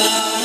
love.